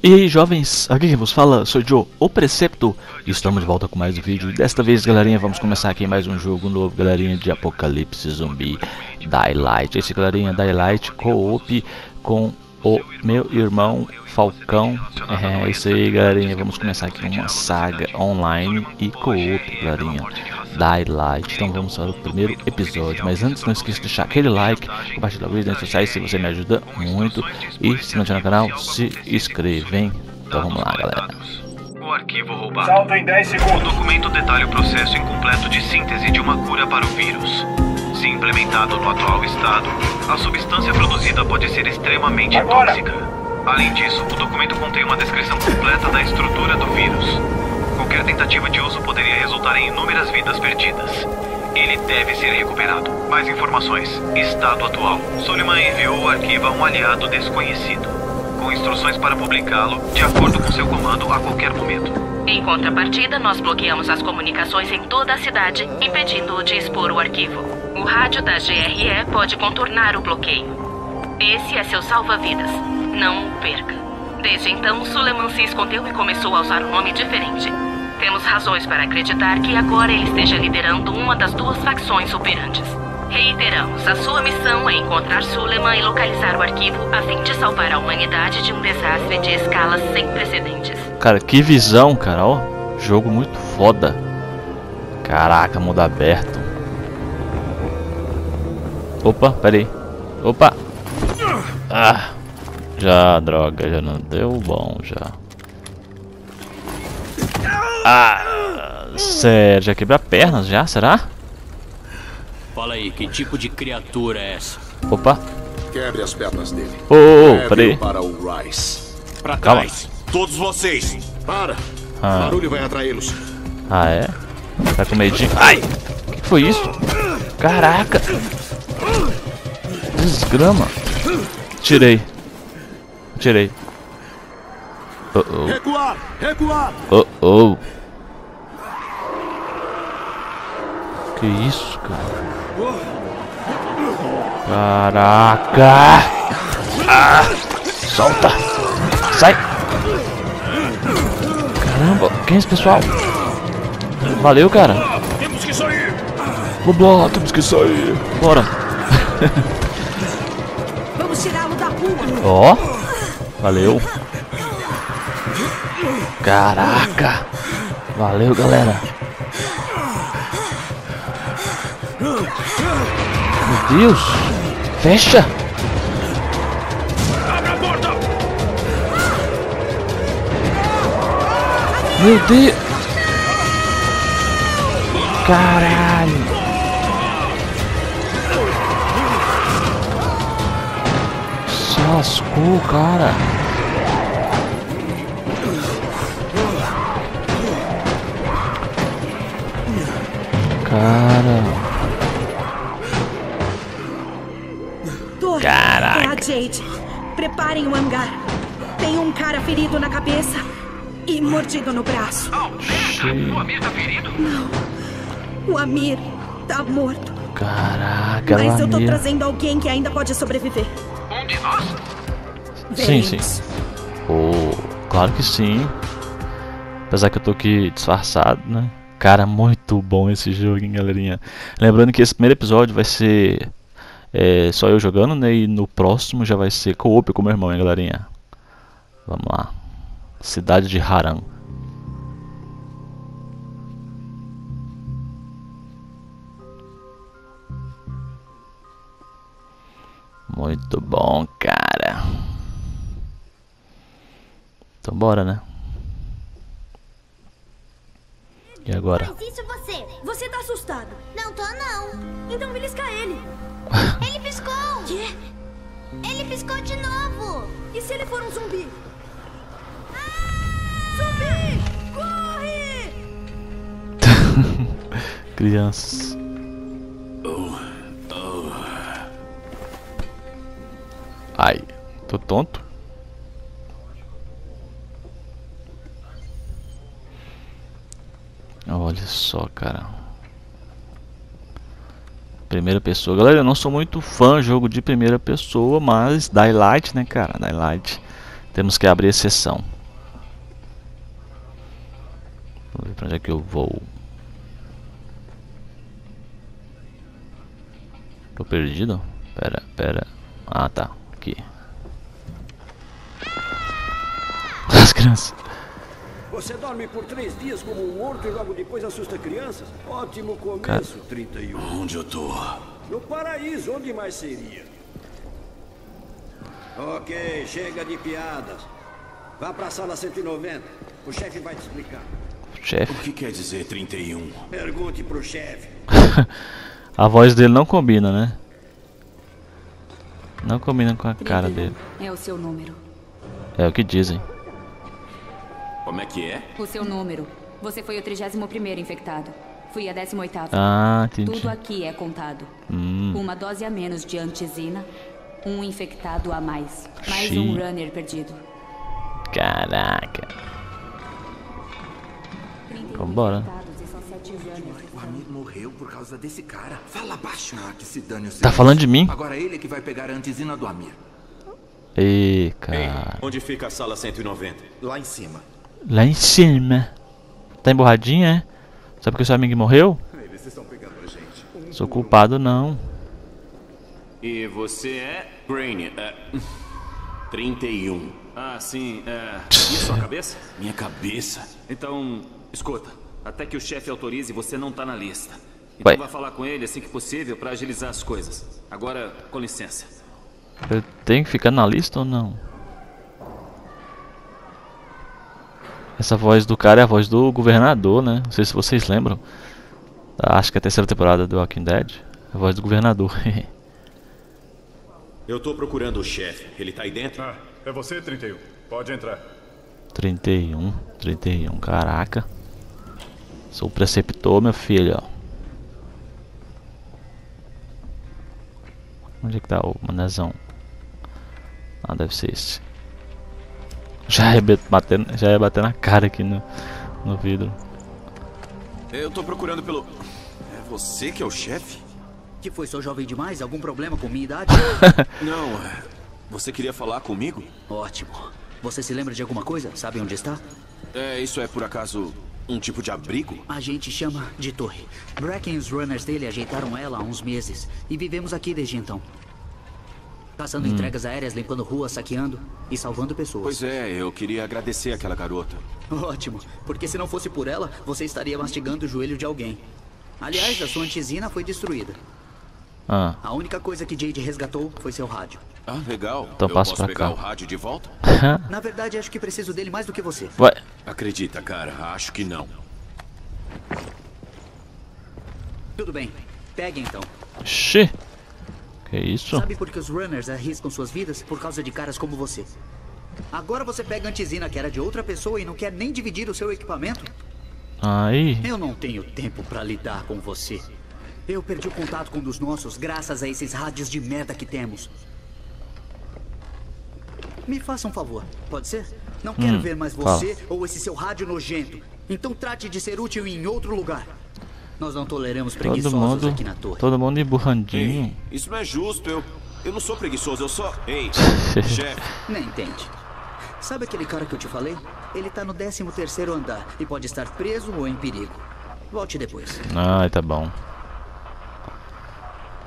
E aí jovens, aqui quem vos fala, sou Joe, o Precepto. E estamos de volta com mais um vídeo. Desta vez galerinha, vamos começar aqui mais um jogo novo galerinha de Apocalipse Zumbi Daylight Esse galerinha Daylight co-op com o meu irmão Falcão. É isso aí galerinha, vamos começar aqui uma saga online e co-op galerinha Daylight Então vamos para o primeiro episódio Mas antes não esqueça de deixar aquele like, compartilhar o vídeo nas redes sociais se você me ajuda muito E se não tiver no canal, se inscreve, hein? Então vamos lá galera O arquivo roubado. Salto em 10 O segundos. documento detalha o processo incompleto de síntese de uma cura para o vírus. Se implementado no atual estado, a substância produzida pode ser extremamente Agora! tóxica. Além disso, o documento contém uma descrição completa da estrutura do vírus. Qualquer tentativa de uso poderia resultar em inúmeras vidas perdidas. Ele deve ser recuperado. Mais informações. Estado atual. Suleiman enviou o arquivo a um aliado desconhecido, com instruções para publicá-lo de acordo com seu comando a qualquer momento. Em contrapartida, nós bloqueamos as comunicações em toda a cidade, impedindo-o de expor o arquivo. O rádio da GRE pode contornar o bloqueio. Esse é seu salva-vidas. Não o perca. Desde então, Suleiman se escondeu e começou a usar um nome diferente. Temos razões para acreditar que agora ele esteja liderando uma das duas facções operantes. Reiteramos, a sua missão é encontrar Suleiman e localizar o arquivo a fim de salvar a humanidade de um desastre de escala sem precedentes. Cara, que visão, cara, ó. Jogo muito foda. Caraca, mundo aberto. Opa, peraí. Opa. Ah. Já, droga, já não deu bom, já. Ah, sério, já quebrou pernas já, será? Fala aí, que tipo de criatura é essa? Opa. Quebre as pernas dele. Ô, ô, ô, Leve-o peraí. para o Rice. Pra Calma. trás! Todos vocês! Para! Ah. Barulho vai atraí-los. Ah, é? Tá com medinho. Ai! O que foi isso? Caraca! Desgrama! Tirei. Tirei. Oh oh. Recuar! Recuar! Oh oh. Que isso, cara? Caraca! Ah! Solta! Sai! Caramba, quem é esse pessoal? Valeu, cara! Temos que sair. Vamos lá, temos que sair. Bora. Vamos tirá-lo da rua. Ó. Valeu. Caraca. Valeu, galera. Meu Deus. Fecha. Abra a porta. Meu Deus. Caralho. Se lascou, cara. Cara. Caraca. é a Jade. Preparem o hangar. Tem um cara ferido na cabeça e mordido no braço. O Amir tá ferido? O Amir tá morto. Caraca, Mas eu tô trazendo alguém que ainda pode sobreviver. Um de nós? Sim, sim. Oh, claro que sim. Apesar que eu tô aqui disfarçado, né? Cara, muito bom esse jogo, hein, galerinha. Lembrando que esse primeiro episódio vai ser é, só eu jogando, né? E no próximo já vai ser co-op com meu irmão, hein, galerinha. Vamos lá. Cidade de Haran. Muito bom, cara. Então bora, né? E agora? Você. Você tá assustado. Não tô, não. Então belisca ele. Ele piscou. Quê? Ele piscou de novo. E se ele for um zumbi? Zumbi! Corre! Crianças. Ai, tô tonto. Olha só, cara. Primeira pessoa. Galera, eu não sou muito fã jogo de primeira pessoa, mas Daylight, né, cara? Daylight Temos que abrir exceção. Vamos ver pra onde é que eu vou. Tô perdido? Pera, pera. Ah, tá. Aqui. As crianças. Você dorme por três dias como um morto e logo depois assusta crianças? Ótimo começo, Cara. 31. Onde eu tô? No paraíso, onde mais seria? Ok, chega de piadas. Vá pra sala 190. O chefe vai te explicar. O Chefe. que quer dizer 31? Pergunte pro chefe. A voz dele não combina, né? Não combina com a cara dele. É o seu número. É o que dizem. Como é que é? O seu número. Você foi o 31º infectado. Fui a 18ª. Ah, entendi. Tudo aqui é contado. Hum, Uma dose a menos de antizina, um infectado a mais. Mais Xiii. um runner perdido. caraca. 31 Vambora. O Amir morreu por causa desse cara. Fala baixo. Ah, que se dane o Tá falando de mim? Agora ele é que vai pegar a antizina do Amir. Ê, cara. Onde fica a sala 190? Lá em cima. Lá em cima. Tá emborradinha, é? Sabe porque seu amigo morreu? Eles estão pegando a gente. Sou culpado não. E você é? Brainy. É... 31. Ah, sim. É... E a sua cabeça? Minha cabeça. Então, escuta. Até que o chefe autorize, você não tá na lista. Então Ué. vai falar com ele assim que possível pra agilizar as coisas. Agora, com licença. Eu tenho que ficar na lista ou não? Essa voz do cara é a voz do governador, né? Não sei se vocês lembram. Acho que é a terceira temporada do Walking Dead. A voz do governador. Eu tô procurando o chefe. Ele tá aí dentro? Ah, é você, 31. Pode entrar. 31, 31, caraca. Sou o preceptor, meu filho, ó. Onde é que tá o manezão? Ah, deve ser esse. Já ia bet- bater, já ia bater na cara aqui no, no vidro. Eu tô procurando pelo. É você que é o chefe? Que foi, sou jovem demais? Algum problema com minha idade? Não, é. Você queria falar comigo? Ótimo. Você se lembra de alguma coisa? Sabe onde está? É, isso é por acaso um tipo de abrigo? A gente chama de torre. Bracken e os runners dele ajeitaram ela há uns meses. E vivemos aqui desde então. Caçando Hum. entregas aéreas, limpando ruas, saqueando e salvando pessoas. Pois é, eu queria agradecer aquela garota. Ótimo, porque se não fosse por ela, você estaria mastigando o joelho de alguém. Aliás, a sua antizina foi destruída. Ah, A única coisa que Jade resgatou foi seu rádio. Ah, legal. Então eu passa posso pra pegar cá. o rádio de volta? Na verdade, acho que preciso dele mais do que você. Ué, Acredita, cara, acho que não. Tudo bem, pegue então. xi. Que isso? Sabe por que os runners arriscam suas vidas? Por causa de caras como você. Agora você pega a antizina que era de outra pessoa e não quer nem dividir o seu equipamento? Aí, Eu não tenho tempo pra lidar com você. Eu perdi o contato com um dos nossos graças a esses rádios de merda que temos. Me faça um favor, pode ser? Não quero Hum, ver mais fala. você ou esse seu rádio nojento. Então trate de ser útil em outro lugar. Nós não toleramos todo preguiçosos mundo, aqui na torre. todo mundo emburrandinho. Isso não é justo, eu. Eu não sou preguiçoso, eu só. Ei, chefe. Nem entende. Sabe aquele cara que eu te falei? Ele tá no 13 terceiro andar e pode estar preso ou em perigo. Volte depois. Ai, tá bom.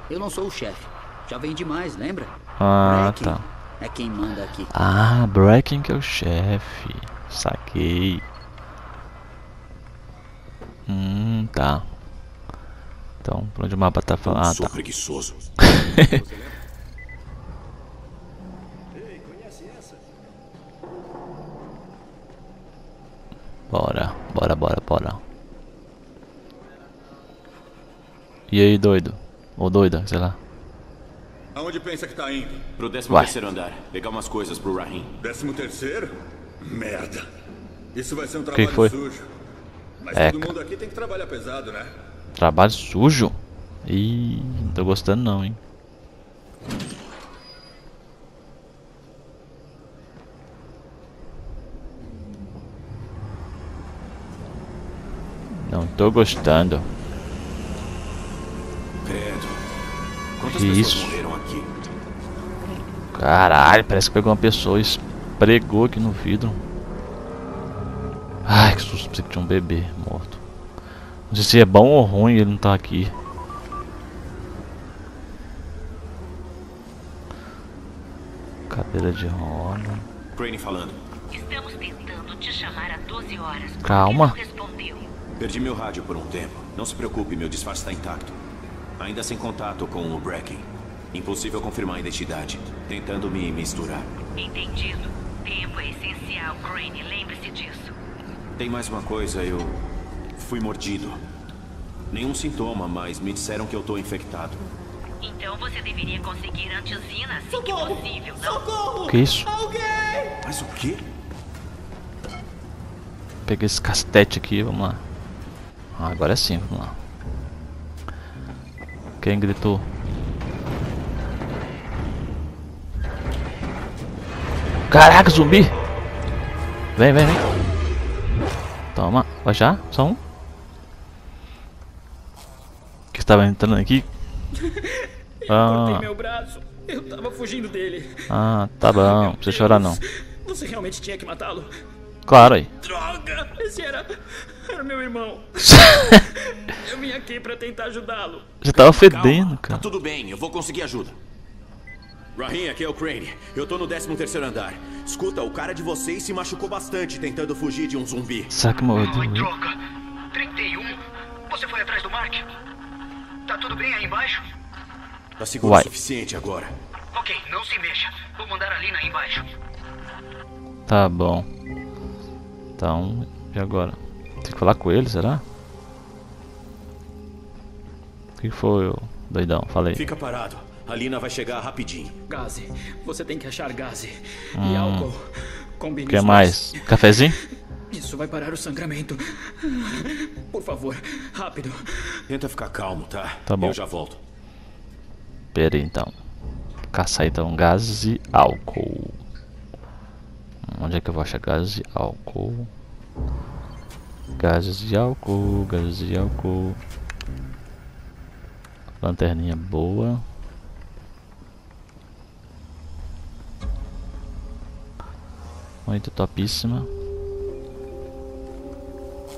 Eu não sou o chefe. Já vem demais, lembra? Ah, Bracken tá. É quem manda aqui. Ah, Bracken que é o chefe. Saquei. Hum, tá. Então, pra onde o mapa tá falando? Ah, sou tá. preguiçoso. Bora, bora, bora, bora. E aí, doido? Ou doida, sei lá. Aonde pensa que tá indo? Pro 13 Vai. terceiro andar. Pegar umas coisas pro Rahim. Décimo terceiro? Merda. Isso vai ser um Que trabalho foi? sujo. Mas É, todo mundo aqui tem que trabalhar pesado, né? Trabalho sujo? Ih, não tô gostando não, hein. Não tô gostando. Isso? morreram aqui? Caralho, parece que pegou uma pessoa e aqui no vidro. Ai, que susto, pensei que tinha um bebê morto. Não sei se é bom ou ruim ele não tá aqui. Cadeira de roda. Crane falando. Estamos tentando te chamar há 12 horas. Calma. Perdi meu rádio por um tempo. Não se preocupe, meu disfarce está intacto. Ainda sem contato com o Bracken. Impossível confirmar a identidade. Tentando me misturar. Entendido. Tempo é essencial, Crane. Lembre-se disso. Tem mais uma coisa, eu fui mordido. Nenhum sintoma, mas me disseram que eu tô infectado. Então você deveria conseguir antizina assim que possível, não? O que isso? Mas o quê? Peguei esse castete aqui, vamos lá. Ah, agora sim, vamos lá. Quem gritou? Caraca, zumbi! Vem, vem, vem. Toma, vai já? Só um. Que estava entrando aqui? Cortei Ah, meu braço. Eu tava fugindo dele. ah, tá bom, não precisa chorar não. Você realmente tinha que matá-lo? Claro aí. Droga! Esse era. Era meu irmão. eu vim aqui pra tentar ajudá-lo. Já tava fedendo, Tá cara. tudo bem, eu vou conseguir ajuda. Rahim, aqui é o Crane. Eu tô no 13 terceiro andar. Escuta, o cara de vocês se machucou bastante tentando fugir de um zumbi. Será que mordeu ele? Droga! 31? Você foi atrás do Mark? Tá tudo bem aí embaixo? Tá seguro Uai. o suficiente agora. Ok, não se mexa. Vou mandar a Lina aí embaixo. Tá bom. Então, e agora? Tem que falar com ele, será? O que foi, ô doidão? Falei. Fica parado. A Lina vai chegar rapidinho. Gaze. Você tem que achar gaze. E Hum. álcool. Combine O que mais? Cafezinho? Isso vai parar o sangramento. Por favor, rápido. Tenta ficar calmo, tá? Tá bom. Eu já volto. Pera aí, então. Caçar então gases e álcool. Onde é que eu vou achar gases e álcool? Gases e álcool, gases e álcool. Lanterninha boa. Muito topíssima.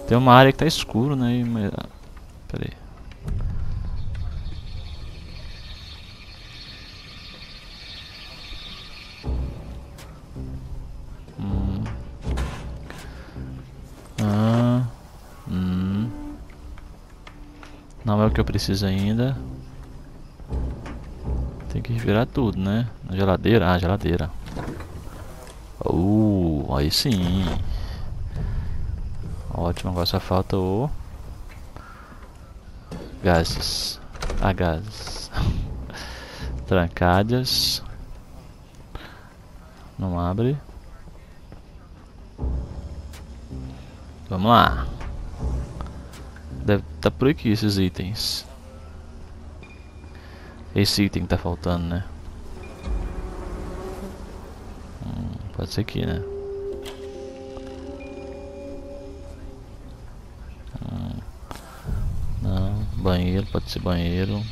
Tem uma área que tá escuro, né? mas- Pera aí. Hum. Ah. Hum. Não é o que eu preciso ainda. Tem que virar tudo, né? Na geladeira. Ah, geladeira. Uh, aí sim. Ótimo, agora só falta o gases. Ah, gases. Trancadas. Não abre. Vamos lá. Deve estar por aqui esses itens. Esse item que tá faltando, né? Hum, pode ser aqui, né? Banheiro, pode ser banheiro.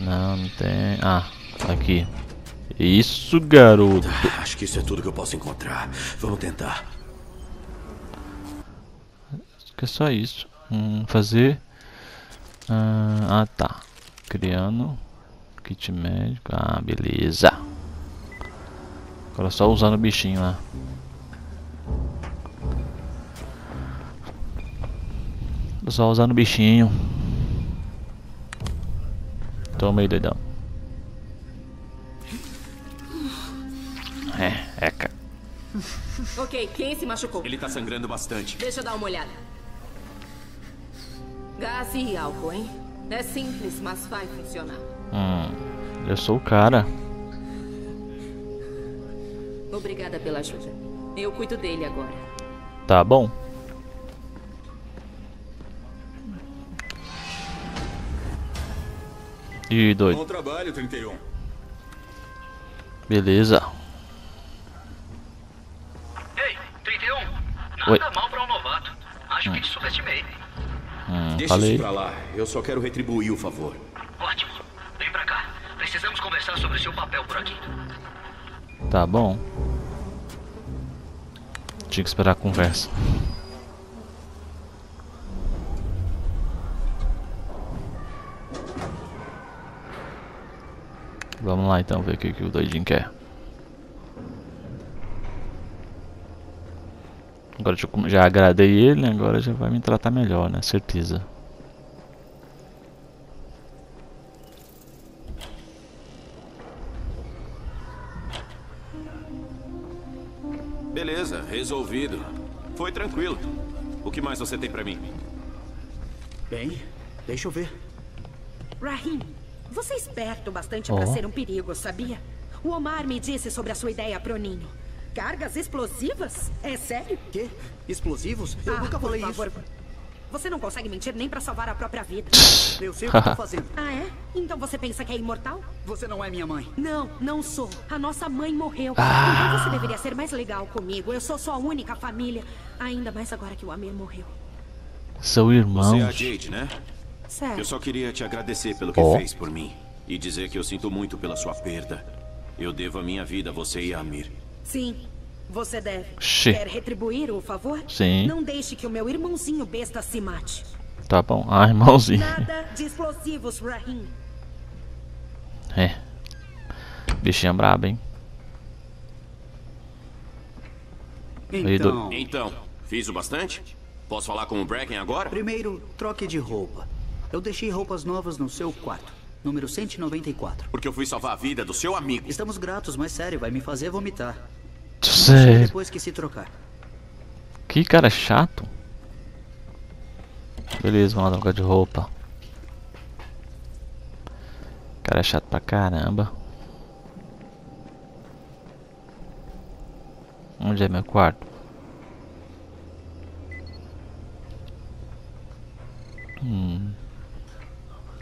Não, não tem. Ah, aqui. Isso, garoto. Acho que isso é tudo que eu posso encontrar. Vamos tentar. Acho que é só isso. Hum, fazer. Ah, ah, tá. Criando. Kit médico. Ah, beleza. Agora é só usando o bichinho lá. Só usando o bichinho. Toma aí, doidão. É, é, cara. Ok, quem se machucou? Ele tá sangrando bastante. Deixa eu dar uma olhada. Gás e álcool, hein? É simples, mas vai funcionar. Hum, eu sou o cara. Obrigada pela ajuda. Eu cuido dele agora. Tá bom. Ih, doido. Bom trabalho, 31. Beleza. Ei, 31. Nada Oi. mal pra um novato. Acho Hum. que te subestimei. Hum, Deixa falei. isso pra lá. Eu só quero retribuir o favor. Ótimo. Vem pra cá. Precisamos conversar sobre o seu papel por aqui. Tá bom. Tinha que esperar a conversa. Vamos lá então ver o que, que o doidinho quer. Agora eu já agradei ele, agora já vai me tratar melhor, né? Certeza. Beleza, resolvido. Foi tranquilo. O que mais você tem pra mim? Bem, deixa eu ver. Rahim, você é esperto bastante para Oh. ser um perigo, sabia? O Omar me disse sobre a sua ideia pro Ninho. Cargas explosivas? É sério? Quê? Explosivos? Eu Ah, nunca falei favor. isso. Você não consegue mentir nem pra salvar a própria vida. Eu sei o que eu tô fazendo. Ah, é? Então você pensa que é imortal? Você não é minha mãe. Não, não sou. A nossa mãe morreu. Ah. Então você deveria ser mais legal comigo. Eu sou sua única família. Ainda mais agora que o Amir morreu. Seu irmão. Você é a Jade, né? Sério? Eu só queria te agradecer pelo que Ó. fez por mim. E dizer que eu sinto muito pela sua perda. Eu devo a minha vida a você e a Amir. Sim, você deve. Xê. Quer retribuir o favor? Sim. Não deixe que o meu irmãozinho besta se mate. Tá bom. Ah, irmãozinho. Nada de explosivos, Rahim. É. Bichinha braba, hein? Então, Então, fiz o bastante? Posso falar com o Bracken agora? primeiro, troque de roupa. Eu deixei roupas novas no seu quarto. Número 194. Porque eu fui salvar a vida do seu amigo. Estamos gratos, mas sério, vai me fazer vomitar. Sério. Depois que se trocar. Que cara chato. Beleza, vamos lá trocar de roupa. Cara chato pra caramba. Onde é meu quarto? Hum.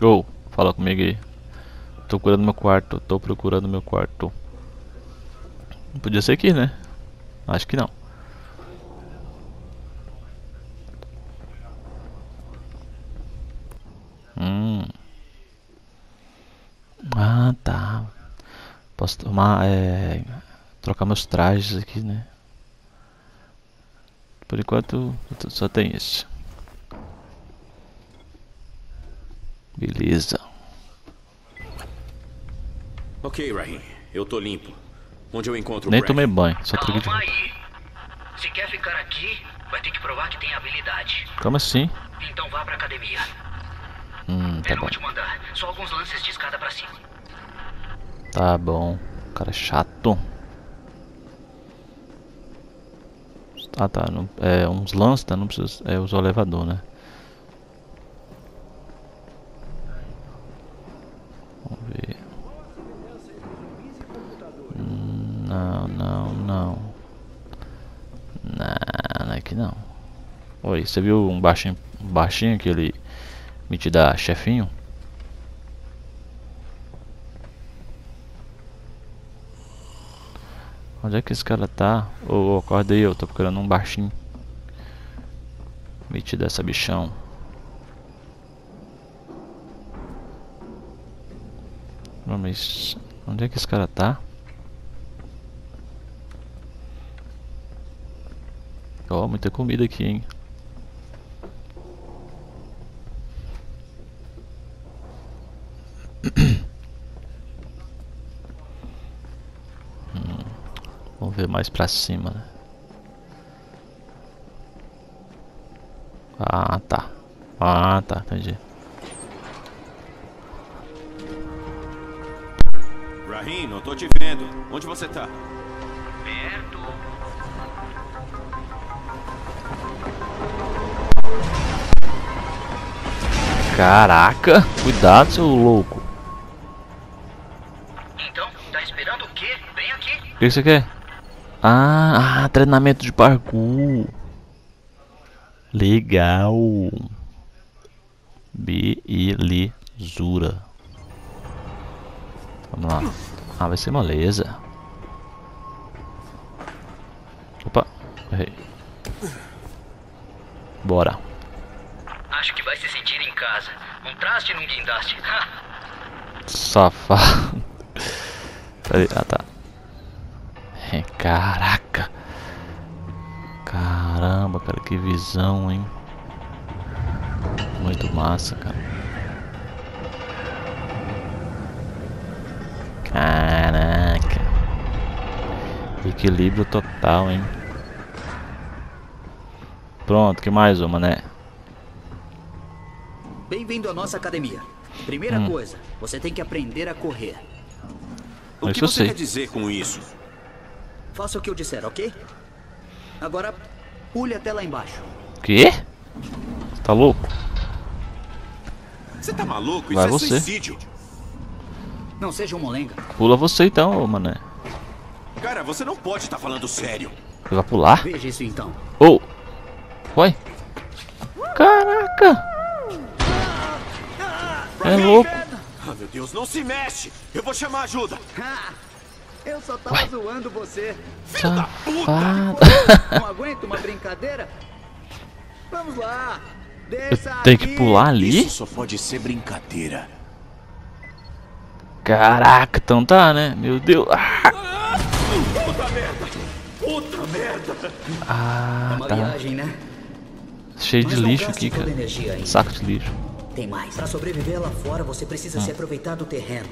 Ô, fala comigo aí. Tô procurando meu quarto, tô procurando meu quarto. Podia ser aqui, né? Acho que não. Hum. Ah, tá. Posso tomar, é, trocar meus trajes aqui, né? Por enquanto, só tem esse. Beleza. Ok, Rahim. Eu tô limpo. Onde eu encontro o Nem tomei banho, só troquei de roupa. aí. Se quer ficar aqui, vai ter que provar que tem habilidade. Como assim? Então vá pra academia. Hum, É tá no bom. último andar. Só alguns lances de escada pra cima. Tá bom. Cara chato. Ah tá, não, é uns lances, tá? Não precisa. É usar o elevador, né? Você viu um baixinho, um baixinho que ele me te dá chefinho? Onde é que esse cara tá? Ô, ô, acorda aí, eu tô procurando um baixinho. Metido essa bichão. Mas onde é que esse cara tá? Ó, muita comida aqui, hein? Hum, Vamos ver mais pra cima, né? Ah, tá. Ah, tá, entendi. Rahim, não tô te vendo. Onde você tá? Perto. Caraca, cuidado, seu louco. O que você quer? Ah, ah, treinamento de parkour. Legal. Belezura. Vamos lá. Ah, vai ser moleza. Opa, errei. Bora. Acho que vai se sentir em casa. Um traste num guindaste. Safado. Peraí, ah tá. Visão, hein? Muito massa, cara. Caraca. Equilíbrio total, hein? Pronto, que mais uma, né? Bem-vindo à nossa academia. Primeira Hum. coisa, você tem que aprender a correr. O Isso que você quer dizer com isso? Faça o que eu disser, ok? Agora, pule até lá embaixo. Quê? Tá louco? Você tá maluco? Isso Vai é você. suicídio. Não seja um molenga. Pula você então, ô mané. Cara, você não pode estar falando sério. Você vai pular? Veja isso então. Ô! Foi? Caraca! É louco. Ah, meu Deus, não se mexe! Eu vou chamar ajuda! Eu só tava zoando você. Safado. Não aguento uma brincadeira? Vamos lá. Desça Eu tenho que pular ali? Isso só pode ser brincadeira. Caraca, então tá, né? Meu Deus. Ah, Puta merda! Puta merda! Ah, É uma tá. viagem, né? Cheio de Mas não lixo aqui, cara. Saco de lixo. Tem mais. Para sobreviver lá fora, você precisa Hum. se aproveitar do terreno.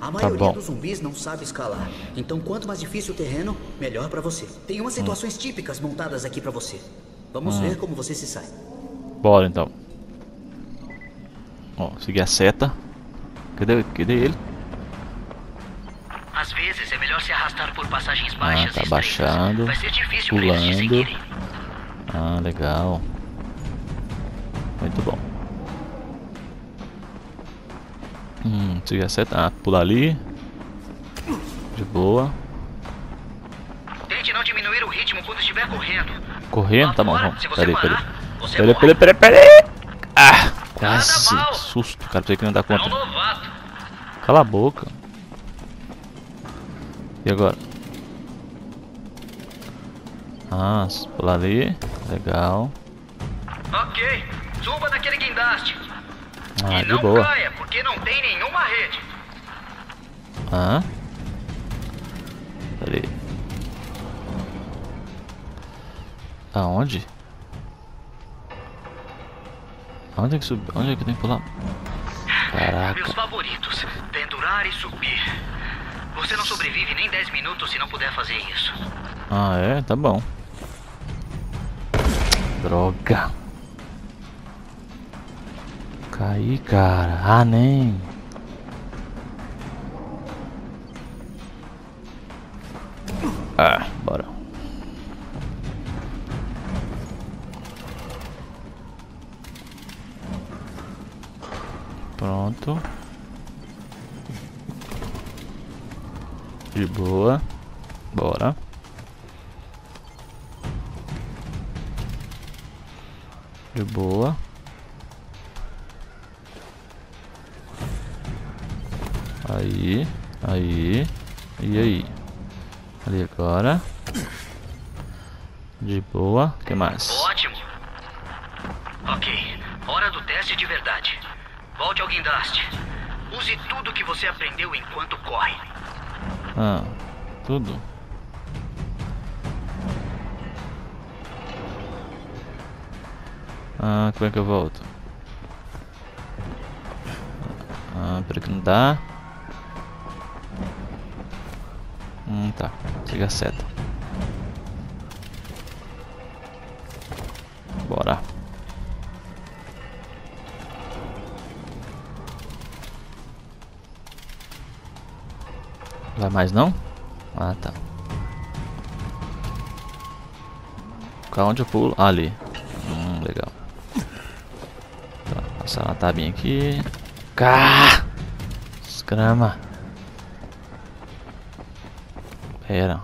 A maioria bom. dos zumbis não sabe escalar. Então, quanto mais difícil o terreno, melhor pra você. Tem umas situações típicas montadas aqui pra você. Vamos Hum. ver como você se sai. Bora então. Ó, seguir a seta. Cadê, cadê ele? Às vezes é melhor se arrastar por passagens Ah, baixas tá e estreitas. baixando. Vai ser difícil pra eles te Pulando. seguirem. Ah, legal. Muito bom. Hum, seguir a seta. Ah, pular ali. De boa. Tente não diminuir o ritmo quando estiver correndo. Correndo? Tá bom, vamos. se Peraí, peraí. Peraí, peraí, peraí, peraí. Ah, quase. Susto, cara. Pensei que não dar É conta. Cala a boca. E agora? Ah, pular ali. Legal. Ok, suba naquele guindaste. Ah, e de não boa. caia, porque não tem nenhuma rede. Ah. Peraí. Aonde? Onde é que subi? Onde é que tem que pular? Meus Caraca. favoritos, pendurar e subir. Você não sobrevive nem 10 minutos se não puder fazer isso. Ah, é? Tá bom. Droga. Caí, cara. Ah, nem. Ah, bora. Pronto. De boa. Bora. De boa. Aí, aí, e aí? Ali agora. De boa. O que mais? Ótimo. Ok, hora do teste de verdade. Volte ao guindaste. Use tudo que você aprendeu enquanto corre. Ah, tudo. Ah, como é que eu volto? Ah, peraí que não dá. Hum, tá. Liga a seta. Bora. Vai mais não? Ah, tá. Cá onde eu pulo? Ah, ali. Hum, legal. Tá, passar uma tabinha aqui. Cá! Escrama. Pera.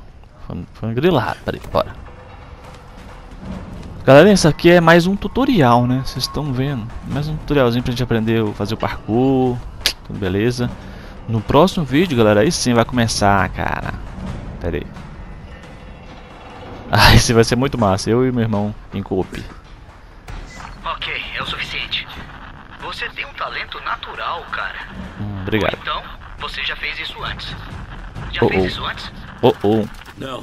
Foi, um grilado. Peraí, bora. Galera, isso aqui é mais um tutorial, né? Vocês estão vendo. Mais um tutorialzinho pra gente aprender a fazer o parkour. Tudo beleza. No próximo vídeo, galera, aí sim vai começar, cara. Pera aí. Ah, esse vai ser muito massa. Eu e meu irmão em coop. Ok, é o suficiente. Você tem um talento natural, cara. Hum, obrigado. Ou então, você já fez isso antes. Já Oh, fez oh. isso antes? Oh, oh. Não,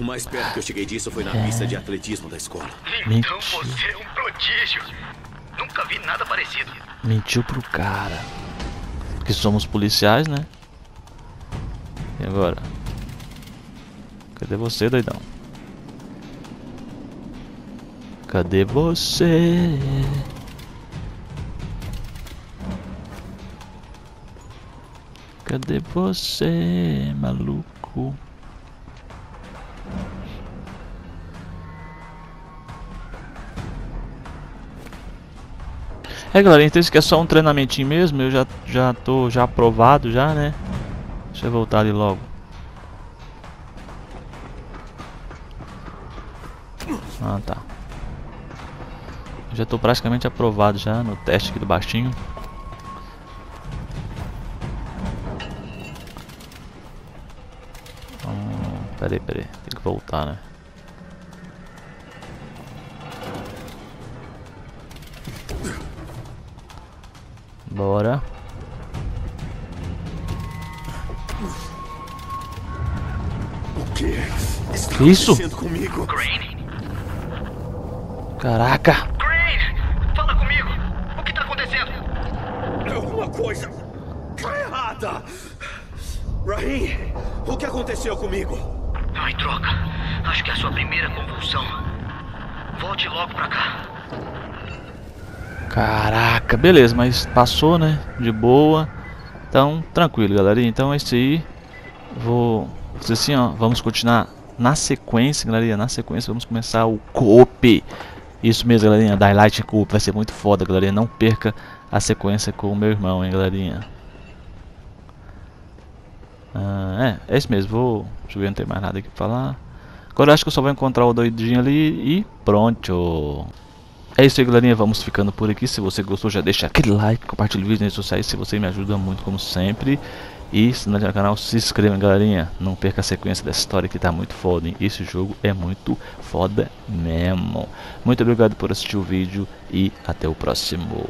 O mais perto que eu cheguei disso foi na pista de atletismo da escola. Então você é um prodígio. Nunca vi nada parecido. Mentiu pro cara. Porque somos policiais, né? E agora? Cadê você, doidão? Cadê você? Cadê você, maluco? É galera, então isso aqui é só um treinamentinho mesmo, eu já, já tô já aprovado já, né? Deixa eu voltar ali logo. Ah, tá. Já tô praticamente aprovado já no teste aqui do baixinho. Hum, peraí, peraí, tem que voltar, né? Bora. O que está isso? acontecendo comigo? Caraca! Fala comigo. O que tá acontecendo? Alguma coisa tá errada. Rahim, o que aconteceu comigo? Ai, droga. Acho que é a sua primeira convulsão. Volte logo pra cá. Caraca, beleza, mas passou, né? De boa. Então, tranquilo, galerinha. Então é isso aí. Vou dizer assim, ó. Vamos continuar na sequência, galerinha. Na sequência, vamos começar o coop. Isso mesmo, galerinha. Daylight Coop vai ser muito foda, galerinha. Não perca a sequência com o meu irmão, hein, galerinha. Ah, é, é isso mesmo. Vou. Deixa eu ver, não tem mais nada aqui pra falar. Agora eu acho que eu só vou encontrar o doidinho ali e pronto. É isso aí, galerinha. Vamos ficando por aqui. Se você gostou, já deixa aquele like, compartilha o vídeo nas redes sociais. Se você me ajuda muito, como sempre. E se não é no canal, se inscreva, galerinha. Não perca a sequência dessa história que tá muito foda, hein? Esse jogo é muito foda mesmo. Muito obrigado por assistir o vídeo e até o próximo.